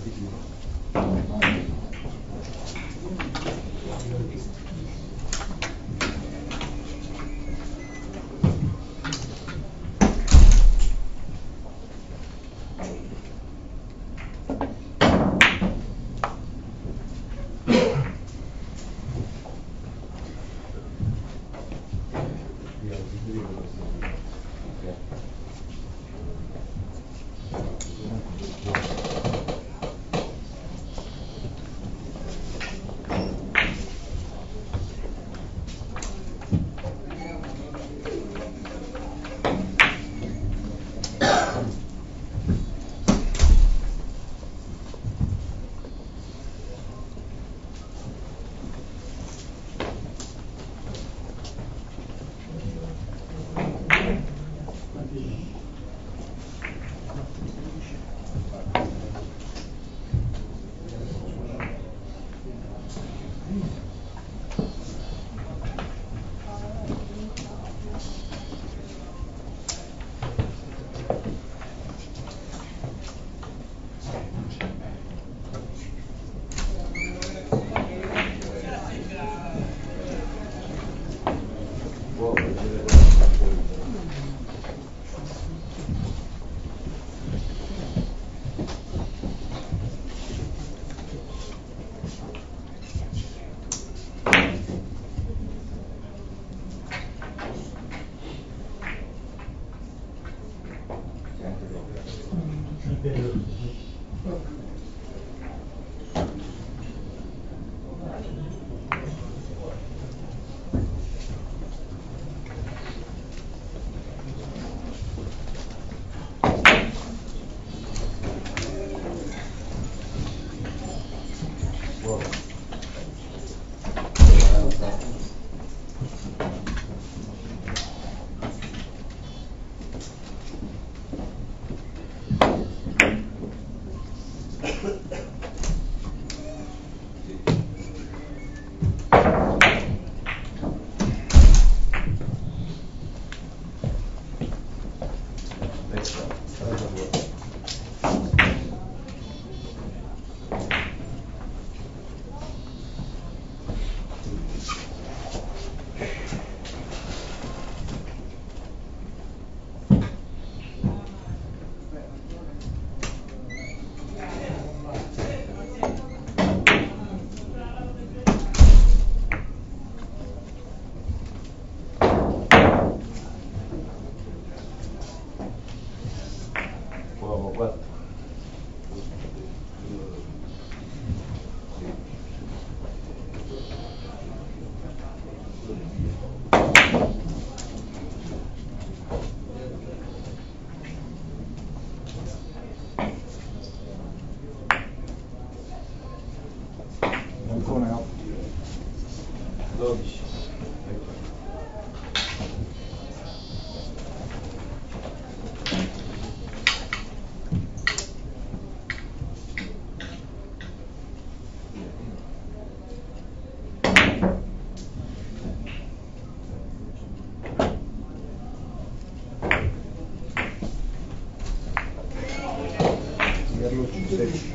Obrigado. six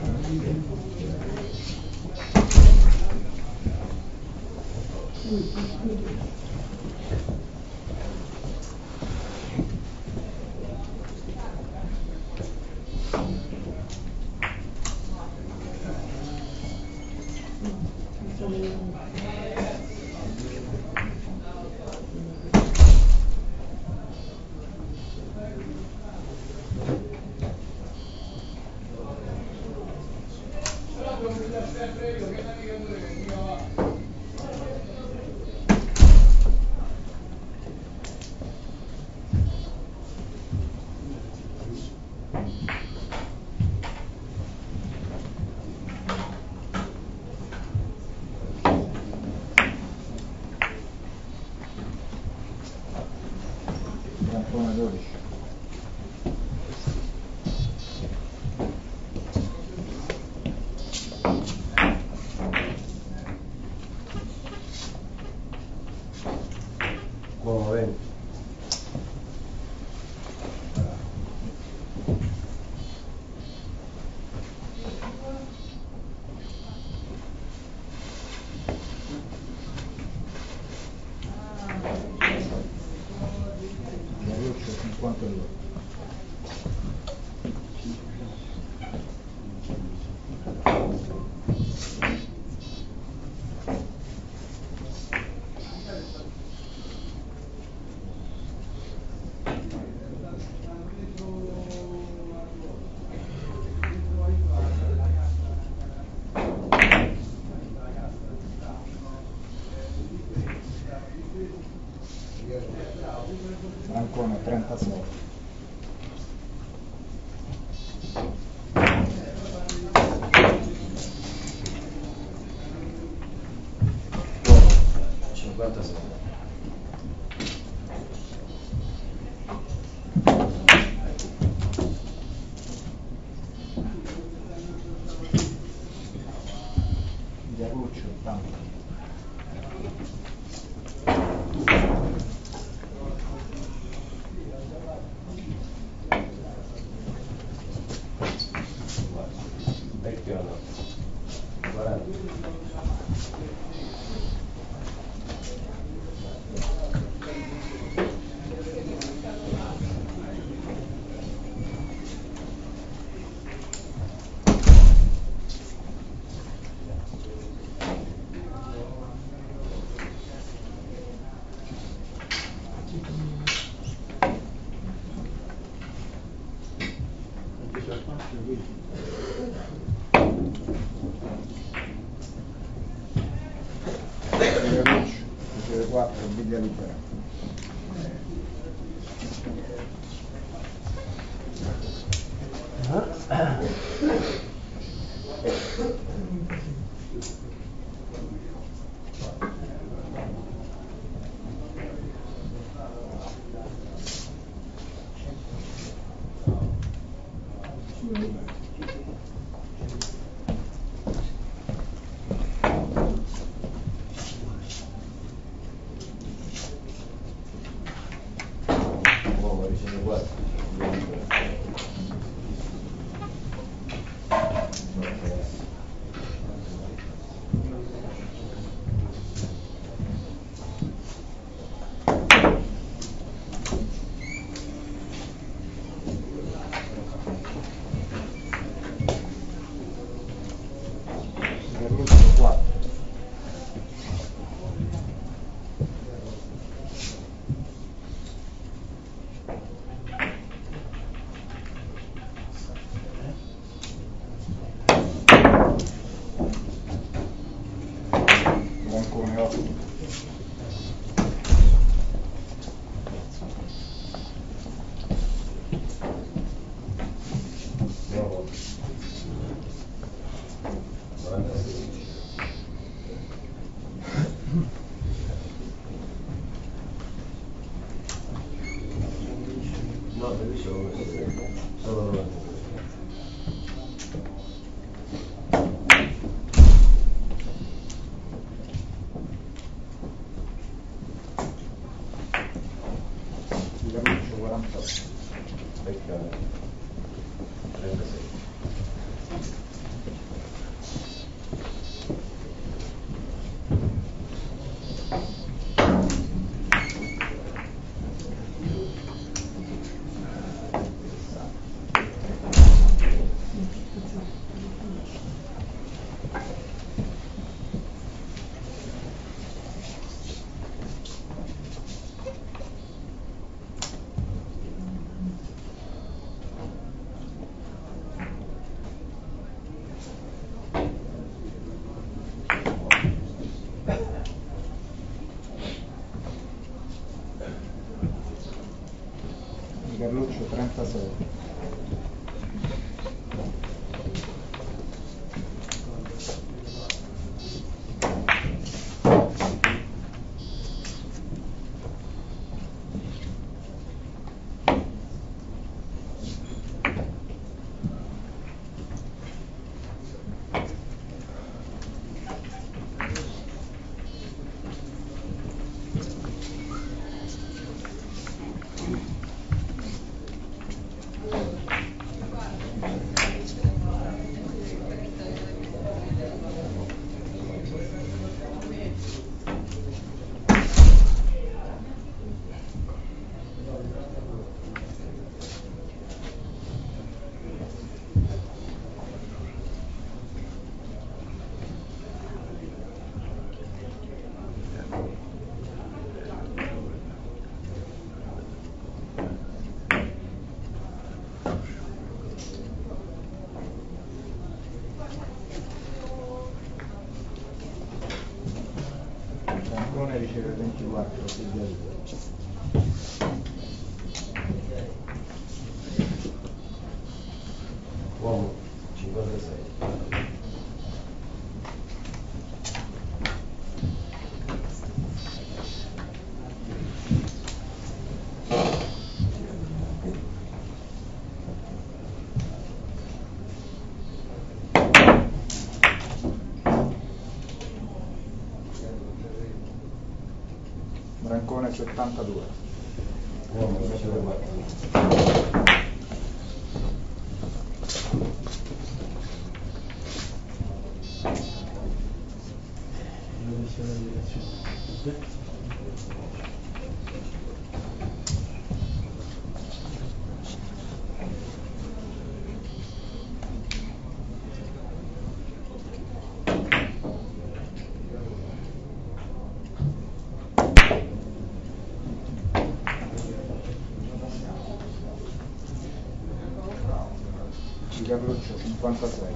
council Ancora riceve 24 figli 56. 70 tá dólares. quantas vezes.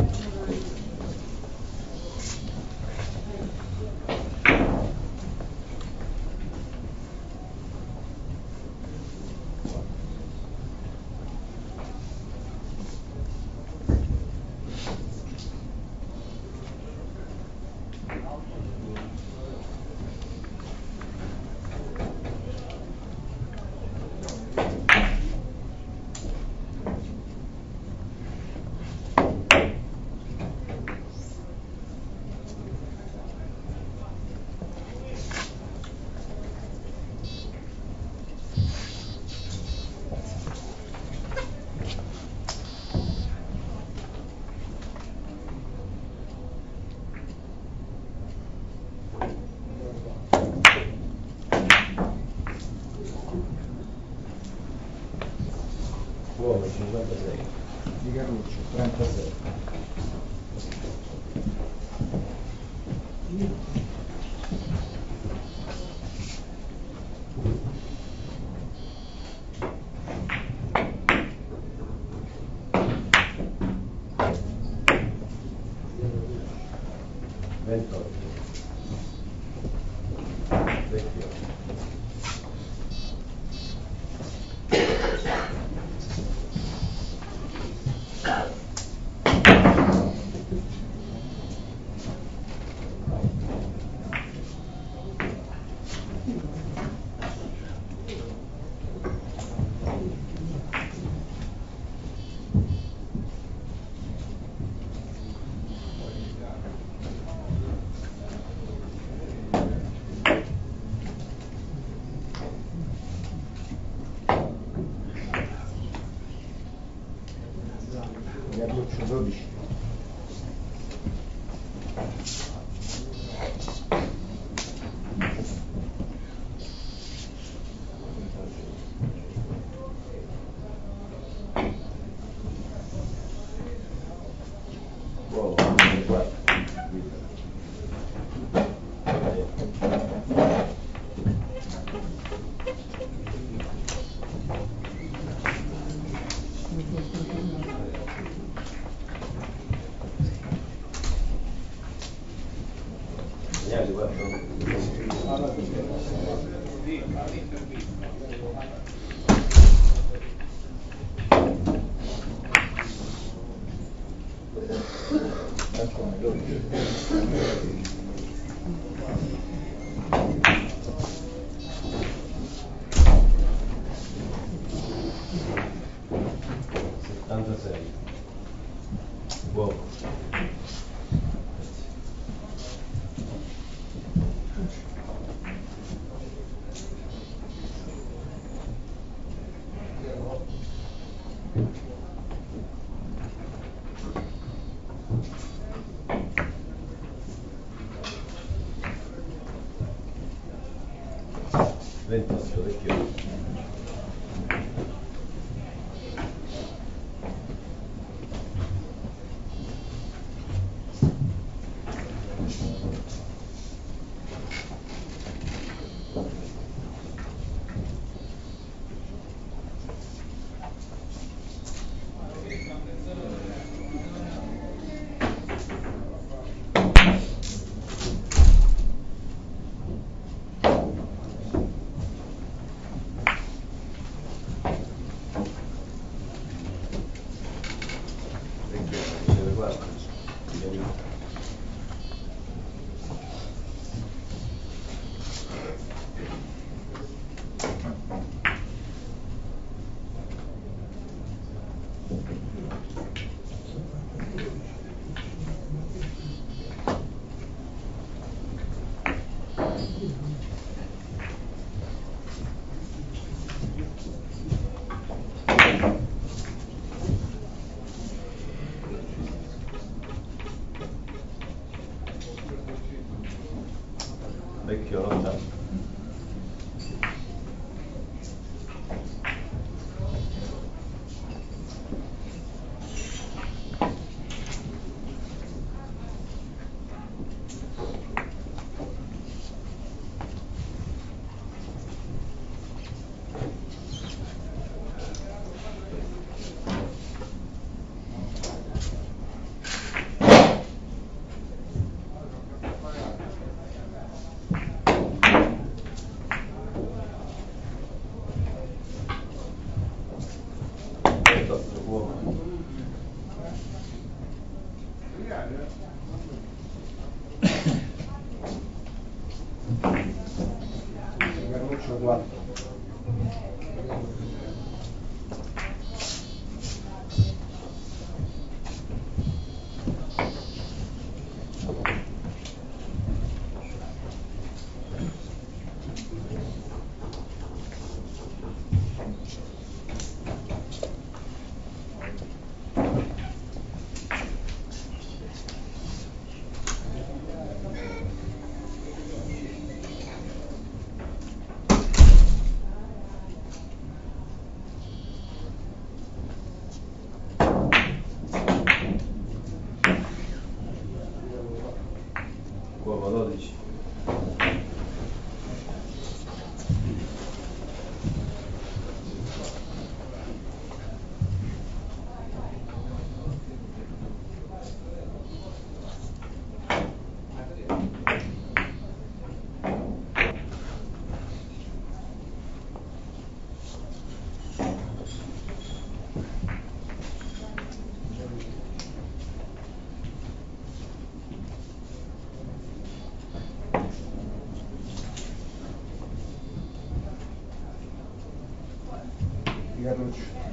Thank you.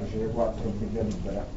Riceve 4, Bibbia libera.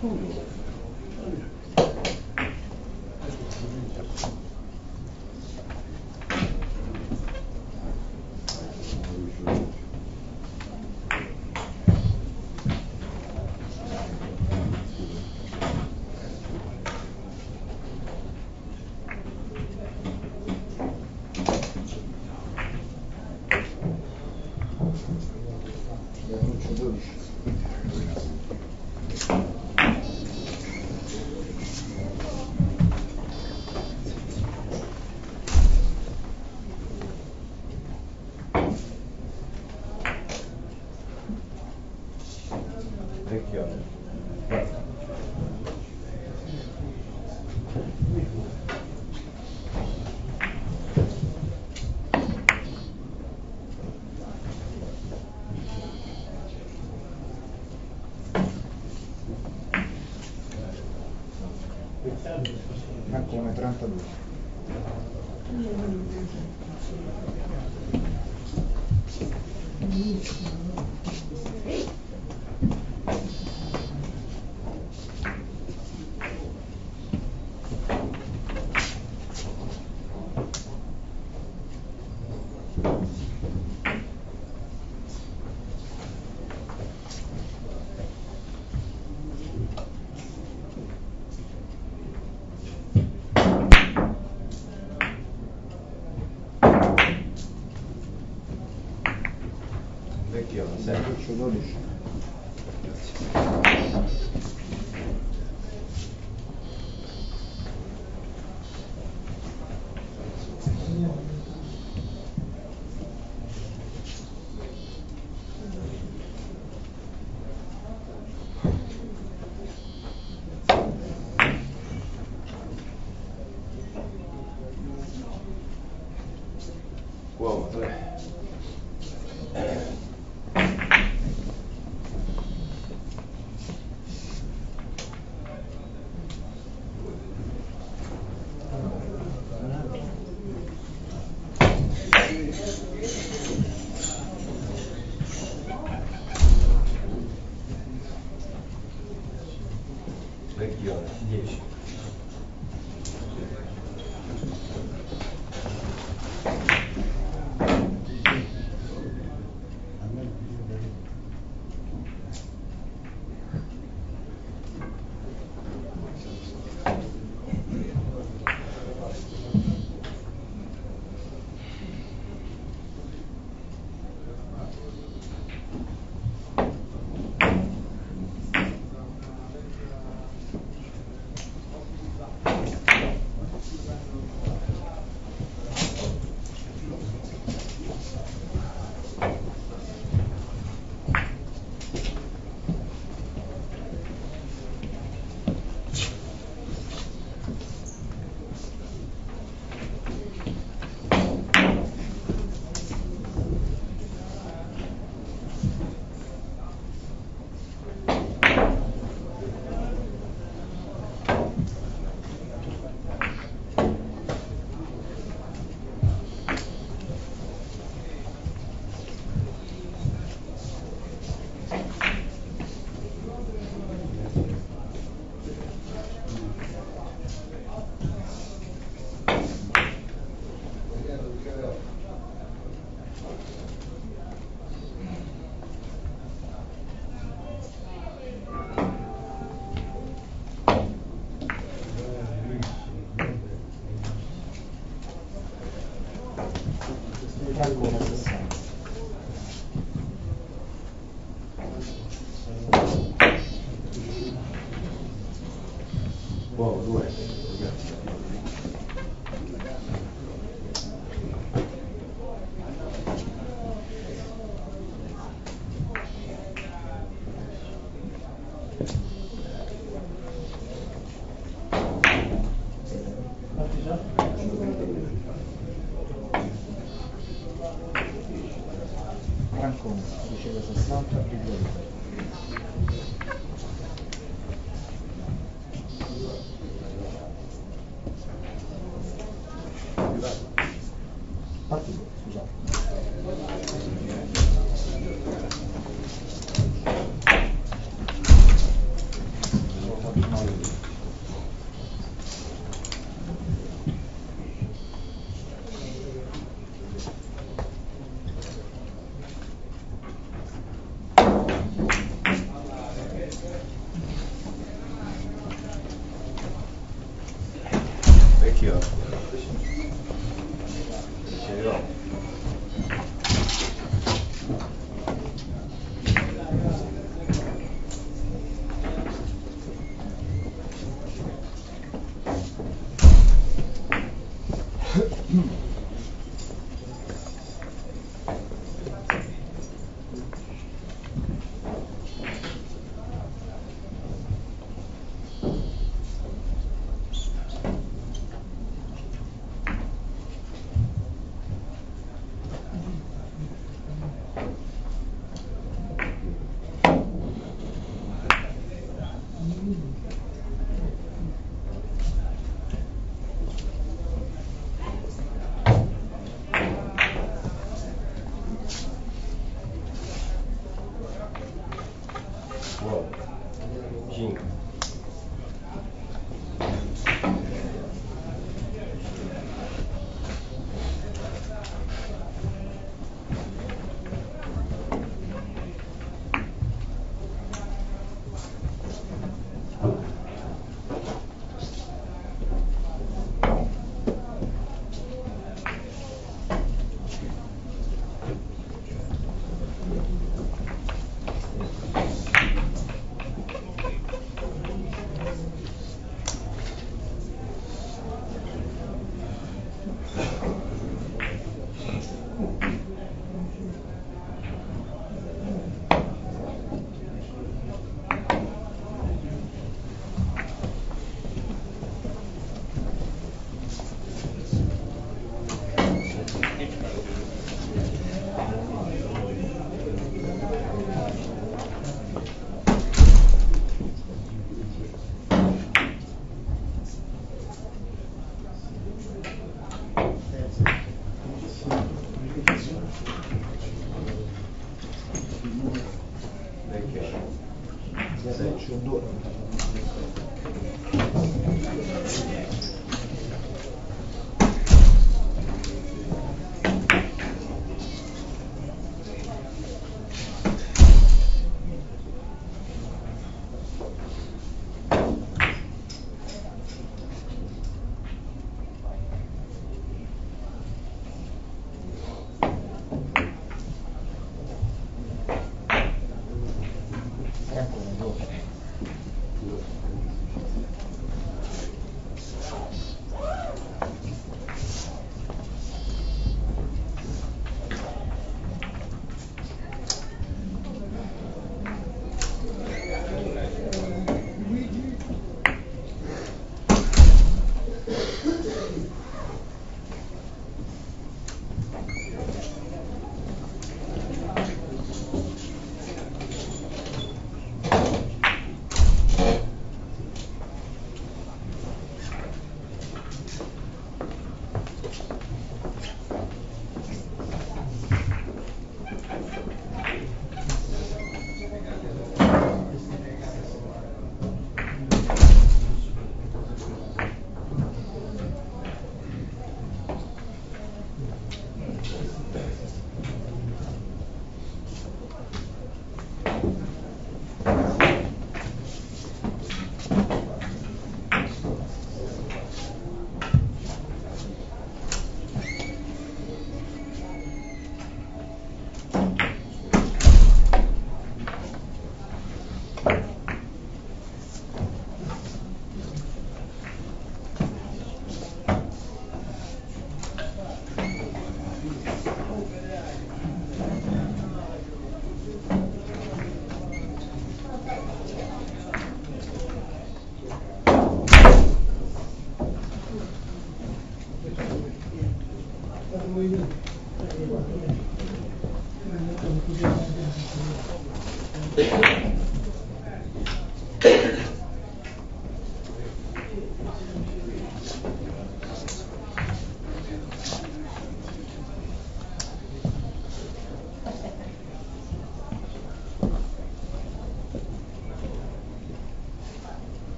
Oh, yeah. Трантадур. всего лишь 听，行，行，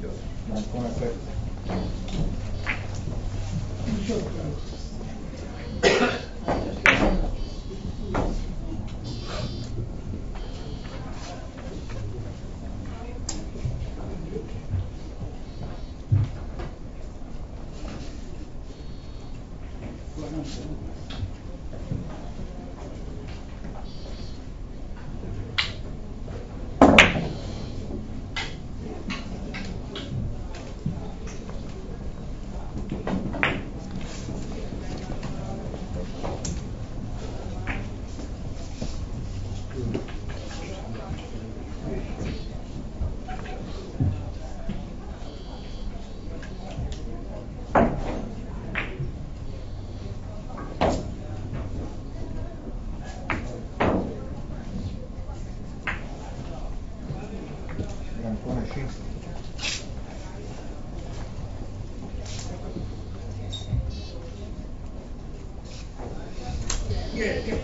Mark, go on quick. Yeah.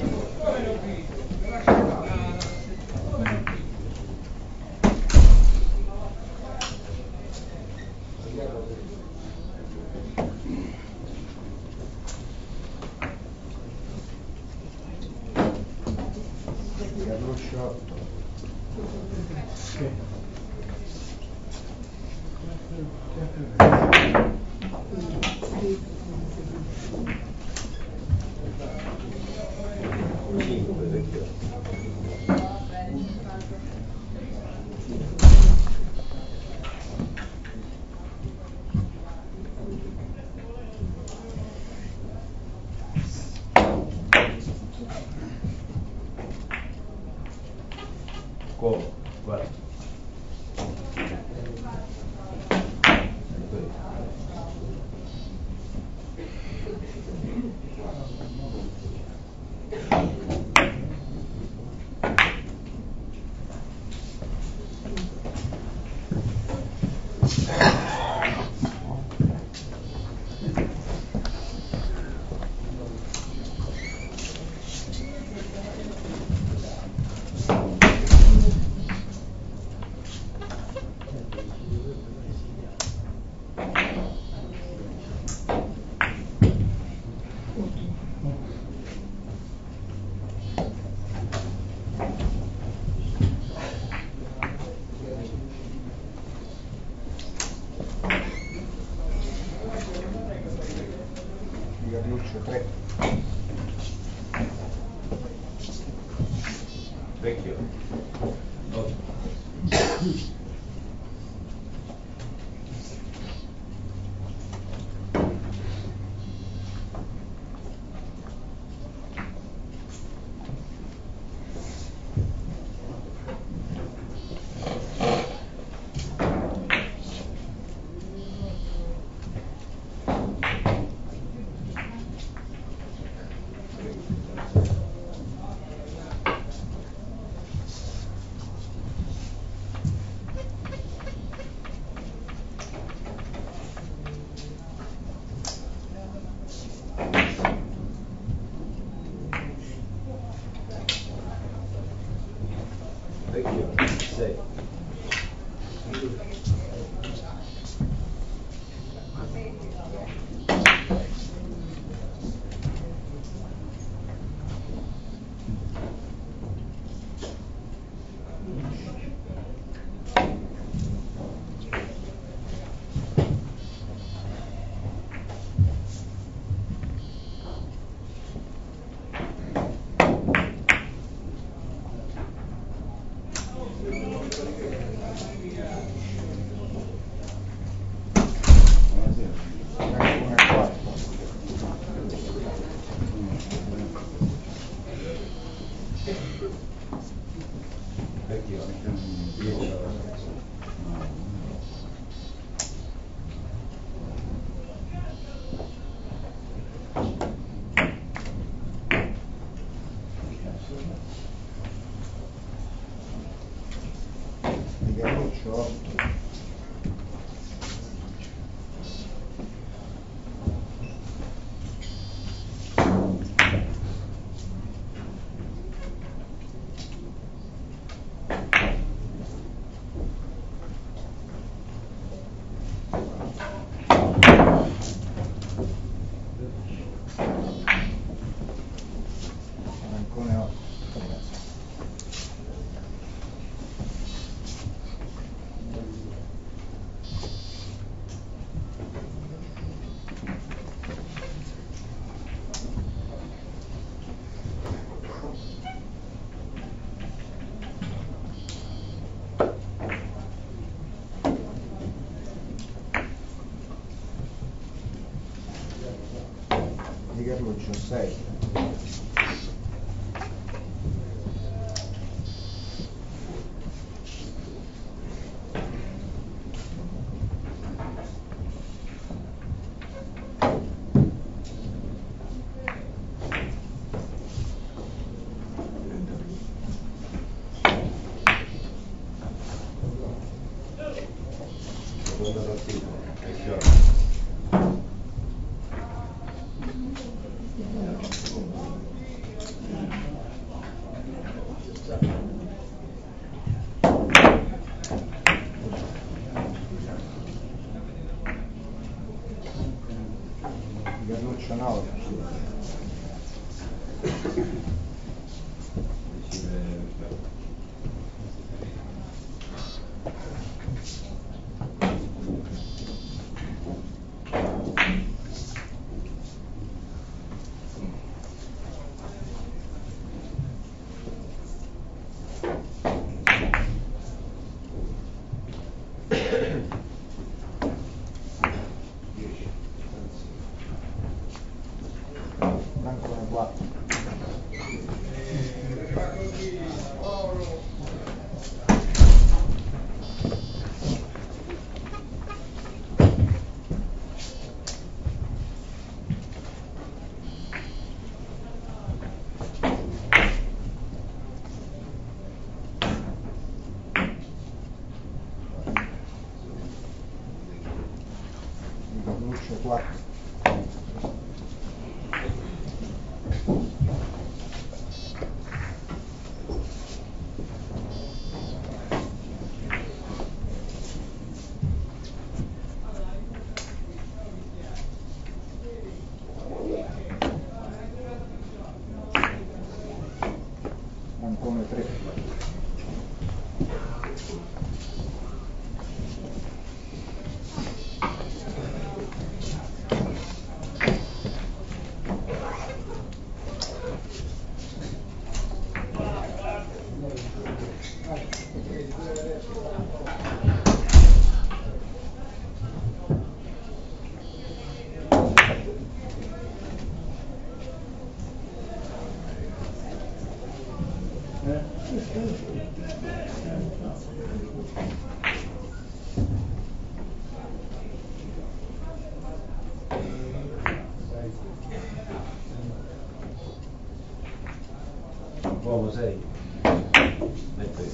say. Uomo sei. Mette.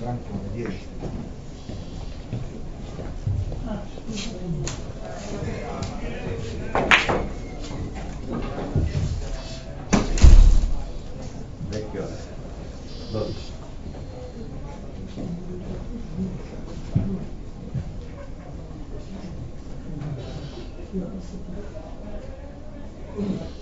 Brancone 10. Vecchio. 12. Brancone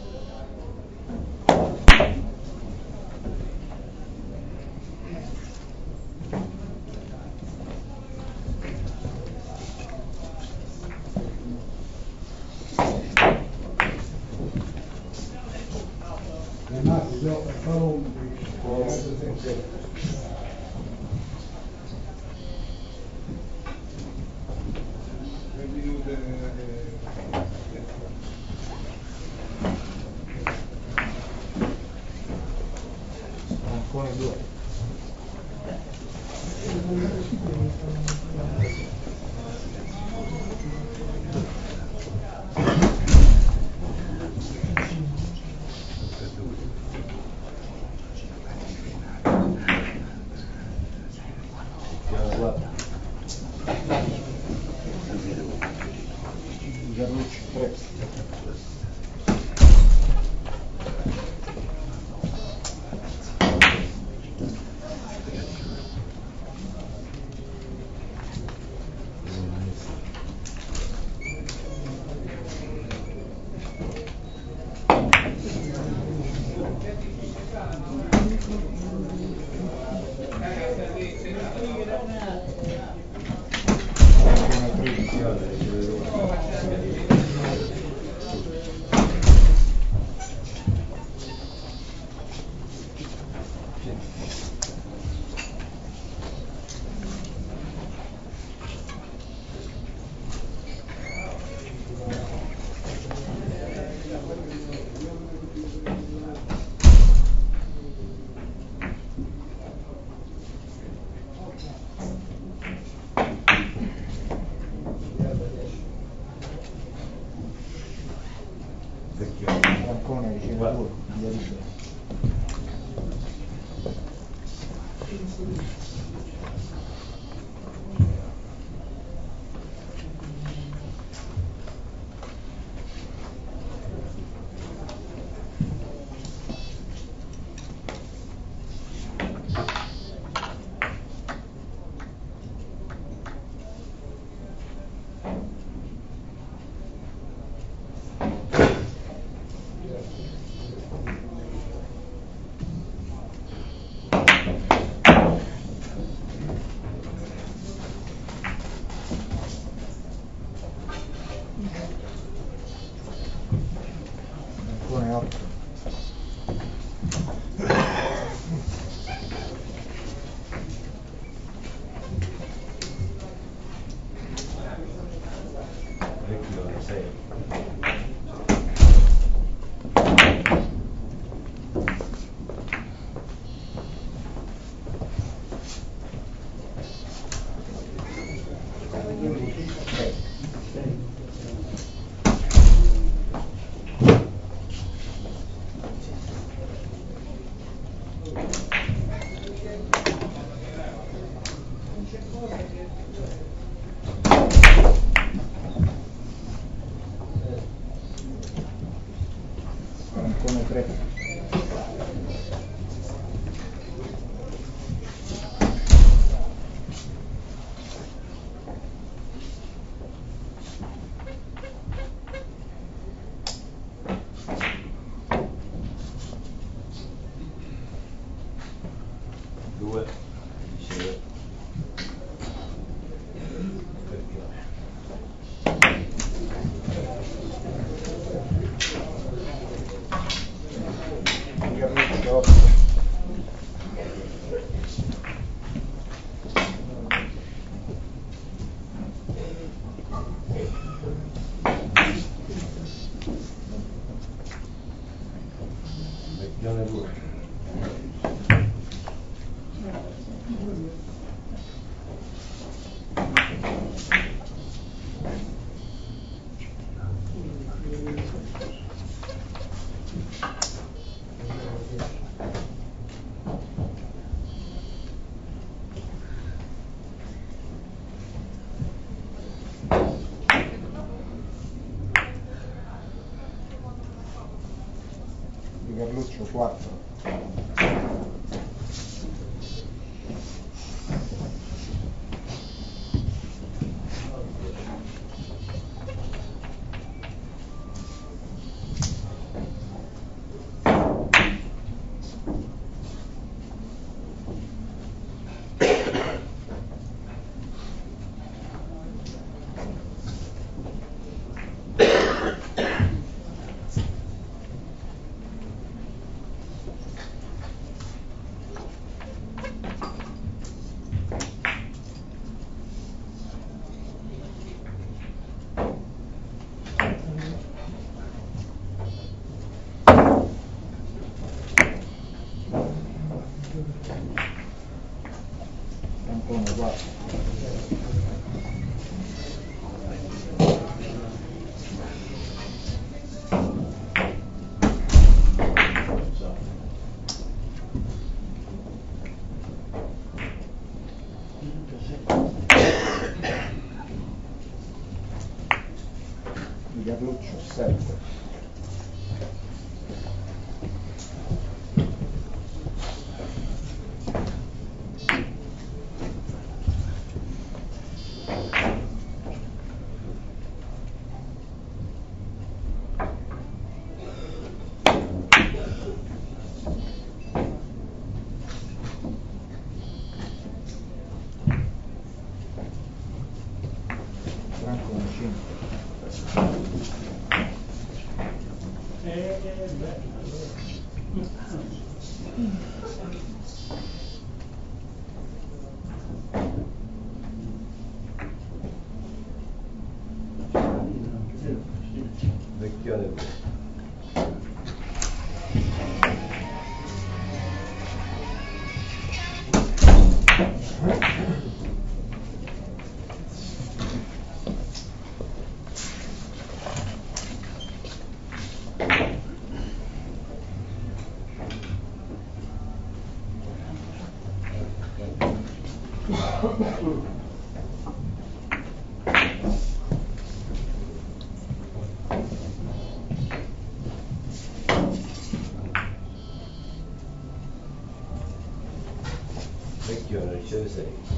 city.